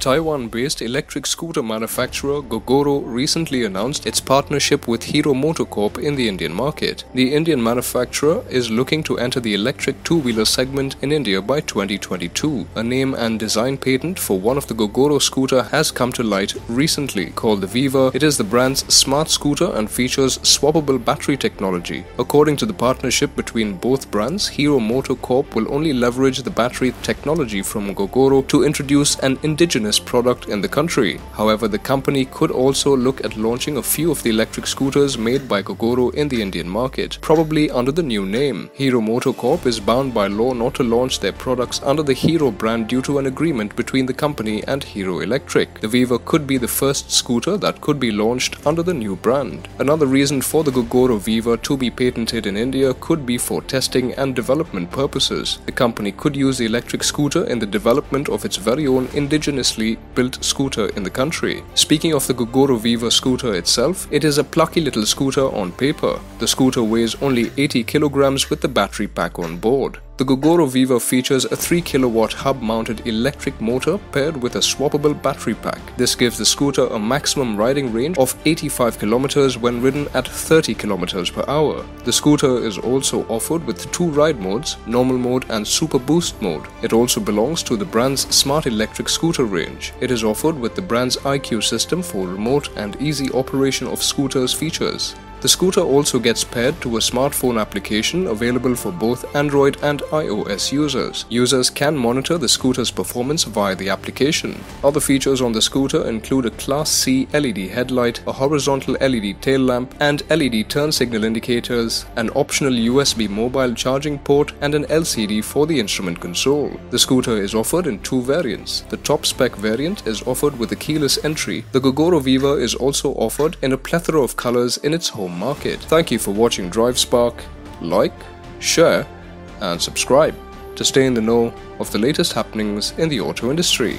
Taiwan-based electric scooter manufacturer Gogoro recently announced its partnership with Hero MotoCorp in the Indian market. The Indian manufacturer is looking to enter the electric two-wheeler segment in India by 2022. A name and design patent for one of the Gogoro scooter has come to light recently. Called the Viva, it is the brand's smart scooter and features swappable battery technology. According to the partnership between both brands, Hero MotoCorp will only leverage the battery technology from Gogoro to introduce an indigenous product in the country. However, the company could also look at launching a few of the electric scooters made by Gogoro in the Indian market, probably under the new name. Hero MotoCorp is bound by law not to launch their products under the Hero brand due to an agreement between the company and Hero Electric. The Viva could be the first scooter that could be launched under the new brand. Another reason for the Gogoro Viva to be patented in India could be for testing and development purposes. The company could use the electric scooter in the development of its very own built scooter in the country. Speaking of the Gogoro Viva scooter itself, it is a plucky little scooter on paper. The scooter weighs only 80 kilograms with the battery pack on board. The Gogoro Viva features a 3 kilowatt hub-mounted electric motor paired with a swappable battery pack. This gives the scooter a maximum riding range of 85 kilometers when ridden at 30 kilometers per hour. The scooter is also offered with two ride modes, normal mode and super boost mode. It also belongs to the brand's smart electric scooter range. It is offered with the brand's IQ system for remote and easy operation of scooters features. The scooter also gets paired to a smartphone application available for both Android and iOS users. Users can monitor the scooter's performance via the application. Other features on the scooter include a Class C LED headlight, a horizontal LED tail lamp, and LED turn signal indicators, an optional USB mobile charging port, and an LCD for the instrument console. The scooter is offered in two variants. The top spec variant is offered with a keyless entry. The Gogoro Viva is also offered in a plethora of colors in its home market. Thank you for watching DriveSpark. Like, share, and subscribe to stay in the know of the latest happenings in the auto industry.